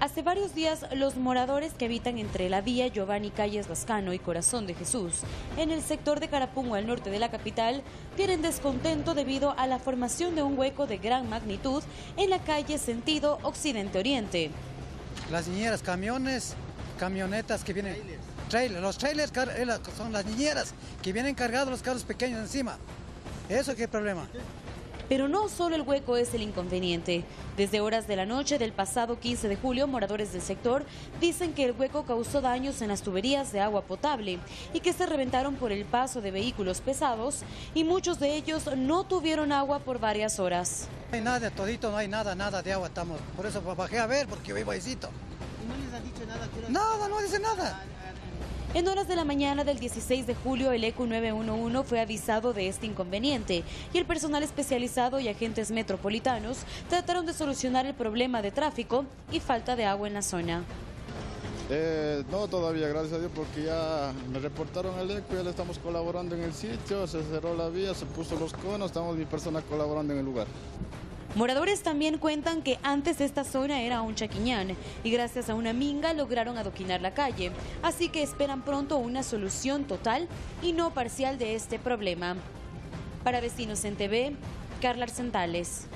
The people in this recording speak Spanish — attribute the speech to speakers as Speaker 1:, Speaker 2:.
Speaker 1: Hace varios días, los moradores que habitan entre la vía Giovanni Calles Lascano y Corazón de Jesús, en el sector de Carapungo al norte de la capital, tienen descontento debido a la formación de un hueco de gran magnitud en la calle sentido occidente-oriente.
Speaker 2: Las niñeras, camiones, camionetas que vienen... Trailers. Los trailers eh, son las niñeras que vienen cargados los carros pequeños encima. ¿Eso qué problema?
Speaker 1: Pero no solo el hueco es el inconveniente. Desde horas de la noche del pasado 15 de julio, moradores del sector dicen que el hueco causó daños en las tuberías de agua potable y que se reventaron por el paso de vehículos pesados y muchos de ellos no tuvieron agua por varias horas.
Speaker 2: No hay nada, todito, no hay nada, nada de agua estamos. Por eso bajé a ver porque vivo ahí. ¿Y
Speaker 3: no les ha dicho nada?
Speaker 2: Nada, no dice nada.
Speaker 1: En horas de la mañana del 16 de julio, el ECU 911 fue avisado de este inconveniente y el personal especializado y agentes metropolitanos trataron de solucionar el problema de tráfico y falta de agua en la zona.
Speaker 4: Eh, no, todavía, gracias a Dios, porque ya me reportaron el ECU, ya le estamos colaborando en el sitio, se cerró la vía, se puso los conos, estamos mi persona colaborando en el lugar.
Speaker 1: Moradores también cuentan que antes esta zona era un chaquiñán y gracias a una minga lograron adoquinar la calle, así que esperan pronto una solución total y no parcial de este problema. Para Vecinos en TV, Carla Arcentales.